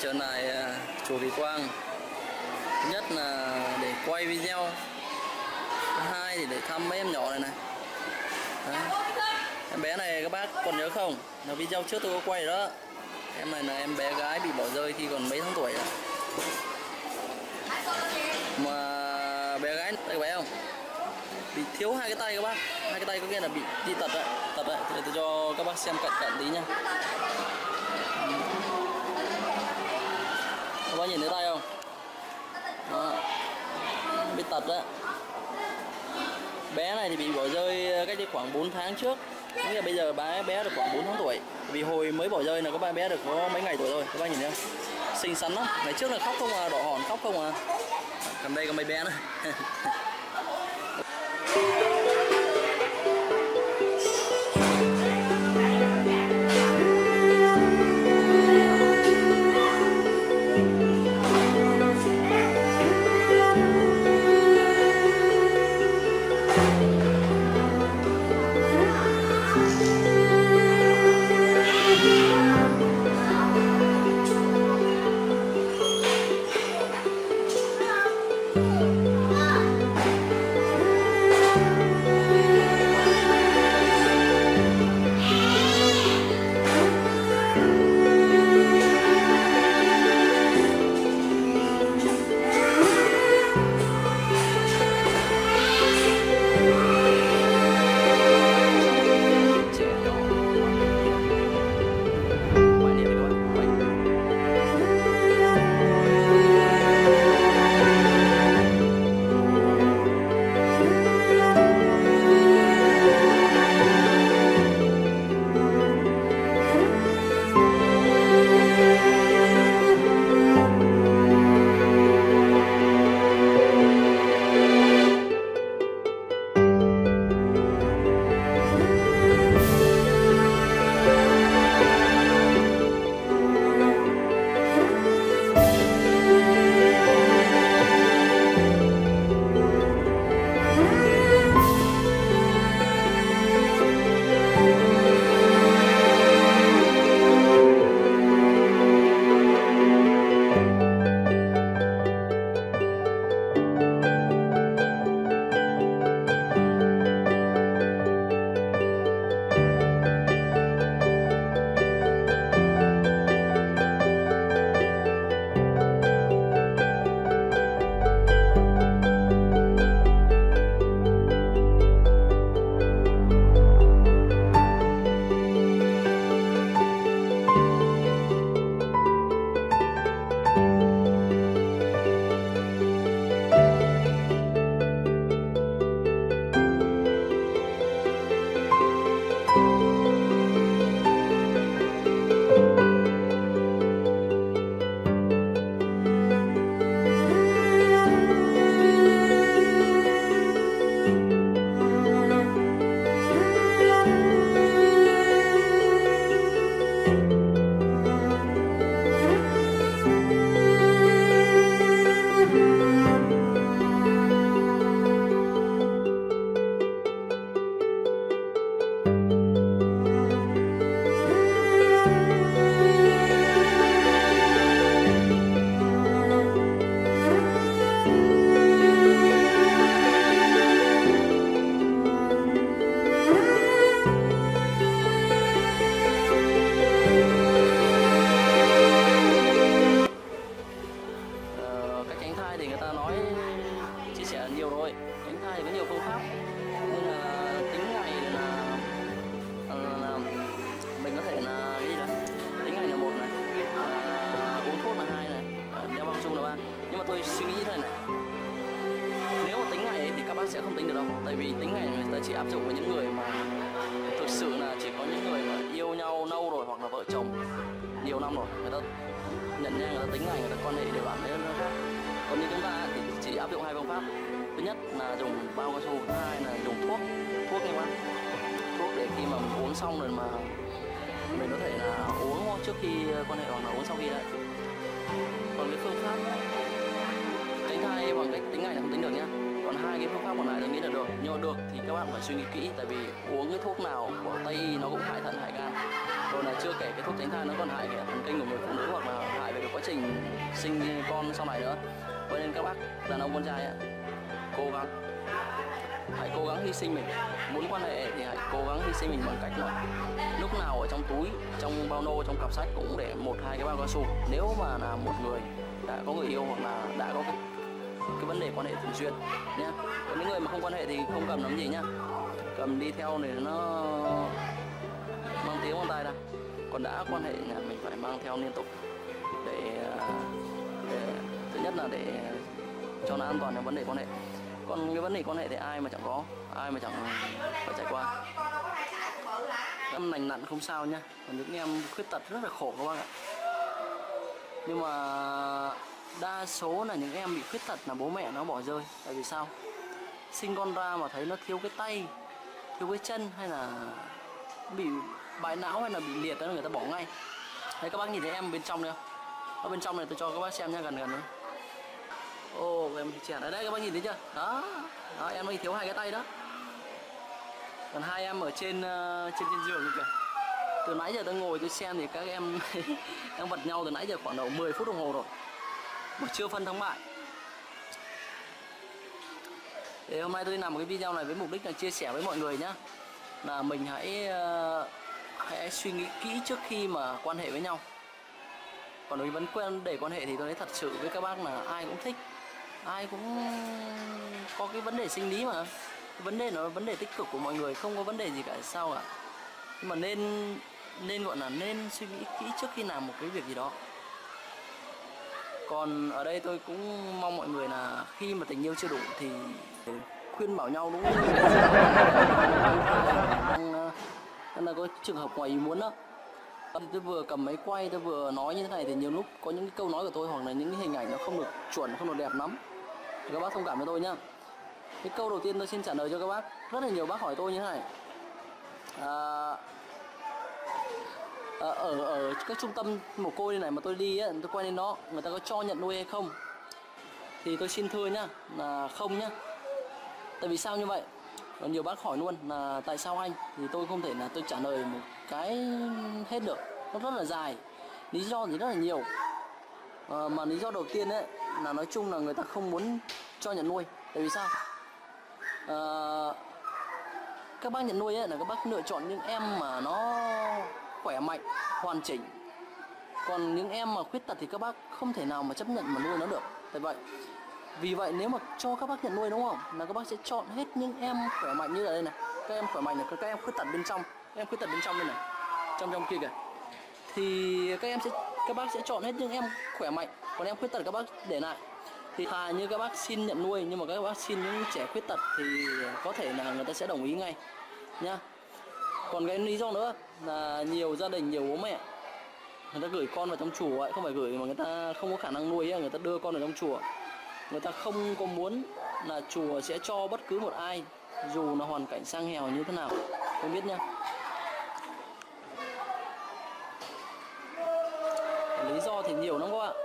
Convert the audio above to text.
trở lại à, chùa Kỳ Quang. Thứ nhất là để quay video. Thứ hai thì để thăm mấy em nhỏ này này. Đó. Em bé này các bác còn nhớ không? Là video trước tôi có quay đó. Em này là em bé gái bị bỏ rơi khi còn mấy tháng tuổi rồi Mà bé gái tay bé không? Bị thiếu hai cái tay các bác. Hai cái tay có nghĩa là bị đi tật đấy Tật đấy, thì để tôi cho các bác xem cận cận tí nha. Các bác nhìn thấy tay không? Đó. bị tật đấy bé này thì bị bỏ rơi ờ, cách đây khoảng 4 tháng trước. Nghĩa là bây giờ bé bé được khoảng 4 tháng tuổi. Vì hồi mới bỏ rơi là các ba bé được có mấy ngày tuổi rồi các bác nhìn thấy không? Xinh xắn lắm. Ngày trước là khóc không à đỏ hòn khóc không à. Cầm đây có mấy bé nữa. chúng ta thì có nhiều phương pháp. Như là tính ngày là, là, mình có thể là cái gì đó tính ngày là một này à, uống thuốc là hai này à, đeo bao chung là ba. Nhưng mà tôi suy nghĩ như thế này nếu mà tính ngày thì các bác sẽ không tính được đâu tại vì tính ngày người ta chỉ áp dụng với những người mà thực sự là chỉ có những người mà yêu nhau lâu rồi hoặc là vợ chồng nhiều năm rồi người ta nhận ra người ta tính ngày người ta quan hệ đều bạn đấy nó khác còn như chúng ta thì chỉ áp dụng hai phương pháp thứ nhất là dùng bao cao su, thứ hai là dùng thuốc thuốc em bác thuốc để khi mà mình uống xong rồi mà mình có thể là uống trước khi quan hệ hoặc là uống sau khi đấy còn cái phương pháp tránh thai bằng cách tính ngày là không tính được nhá. Còn hai cái phương pháp còn lại tôi nghĩ là được, nhưng mà được thì các bạn phải suy nghĩ kỹ, tại vì uống cái thuốc nào của tây y nó cũng hại thận, hại gan. Rồi là chưa kể cái thuốc tránh thai nó còn hại cái thần kinh của người phụ nữ hoặc là hại về cái quá trình sinh con sau này nữa. Vậy nên các bác đàn ông con trai ạ cố gắng. Hãy cố gắng hy sinh mình. Muốn quan hệ thì hãy cố gắng hy sinh mình bằng cách là lúc nào ở trong túi trong bao nô trong cặp sách cũng để một hai cái bao cao su. Nếu mà là một người đã có người yêu hoặc là đã có cái cái vấn đề quan hệ thường xuyên nhé còn những người mà không quan hệ thì không cầm làm gì nhá. Cầm đi theo này nó mang tiếng con tay ra. Còn đã quan hệ là mình phải mang theo liên tục để, à, để thứ nhất là để cho nó an toàn trong vấn đề quan hệ còn cái vấn đề quan hệ thì ai mà chẳng có, ai mà chẳng phải trải qua. Em lành nặn không sao nhá. Còn những em khuyết tật rất là khổ các bác ạ. Nhưng mà đa số là những em bị khuyết tật là bố mẹ nó bỏ rơi. Tại vì sao? Sinh con ra mà thấy nó thiếu cái tay, thiếu cái chân hay là bị bại não hay là bị liệt đó người ta bỏ ngay. Đấy, các bác nhìn thấy em bên trong đây không? Ở bên trong này tôi cho các bác xem nha gần gần nữa rồi mình chèn ở đây các bác nhìn thấy chưa? Đó. Đó em mới thiếu hai cái tay đó. Còn hai em ở trên uh, trên trên giường kìa. Từ nãy giờ tôi ngồi tôi xem thì các em đang vật nhau từ nãy giờ khoảng độ 10 phút đồng hồ rồi. Mà chưa phân thắng bại. Thì hôm nay tôi làm một cái video này với mục đích là chia sẻ với mọi người nhá. Là mình hãy uh, hãy suy nghĩ kỹ trước khi mà quan hệ với nhau. Còn đối với vấn để quan hệ thì tôi thấy thật sự với các bác là ai cũng thích ai cũng có cái vấn đề sinh lý mà. Vấn đề nó là vấn đề tích cực của mọi người, không có vấn đề gì cả, sao cả nhưng mà nên nên gọi là nên suy nghĩ kỹ trước khi làm một cái việc gì đó. Còn ở đây tôi cũng mong mọi người là khi mà tình yêu chưa đủ thì khuyên bảo nhau, đúng không? Nên ờ, là ờ, có trường hợp ngoài ý muốn đó tôi vừa cầm máy quay tôi vừa nói như thế này thì nhiều lúc có những câu nói của tôi hoặc là những hình ảnh nó không được chuẩn không được đẹp lắm. Thì các bác thông cảm với tôi nhá. Cái câu đầu tiên tôi xin trả lời cho các bác. Rất là nhiều bác hỏi tôi như thế này. À, ờ, ở ở các trung tâm mồ côi này mà tôi đi ấy, tôi quay lên đó người ta có cho nhận nuôi hay không? Thì tôi xin thưa nhá là không nhá. Tại vì sao như vậy? Còn nhiều bác hỏi luôn là tại sao anh? Thì tôi không thể là tôi trả lời một cái hết được. Nó rất là dài. Lý do thì rất là nhiều. À, mà lý do đầu tiên ấy là nói chung là người ta không muốn cho nhận nuôi. Tại vì sao? À, các bác nhận nuôi ấy là các bác lựa chọn những em mà nó khỏe mạnh hoàn chỉnh. Còn những em mà khuyết tật thì các bác không thể nào mà chấp nhận mà nuôi nó được. Tại vậy vì vậy nếu mà cho các bác nhận nuôi đúng không? Là các bác sẽ chọn hết những em khỏe mạnh như là đây này. Các em khỏe mạnh là các em khuyết tật bên trong em khuyết tật bên trong đây này. Trong trong kia kìa. Thì các em sẽ các bác sẽ chọn hết những em khỏe mạnh. Còn em khuyết tật các bác để lại. Thì thà như các bác xin nhận nuôi nhưng mà các bác xin những trẻ khuyết tật thì có thể là người ta sẽ đồng ý ngay. Nhá. Còn cái lý do nữa là nhiều gia đình nhiều bố mẹ người ta gửi con vào trong chùa ấy không phải gửi mà người ta không có khả năng nuôi ấy, người ta đưa con vào trong chùa. Người ta không có muốn là chùa sẽ cho bất cứ một ai dù là hoàn cảnh sang nghèo như thế nào. Không biết nhá. Lý do thì nhiều lắm các bạn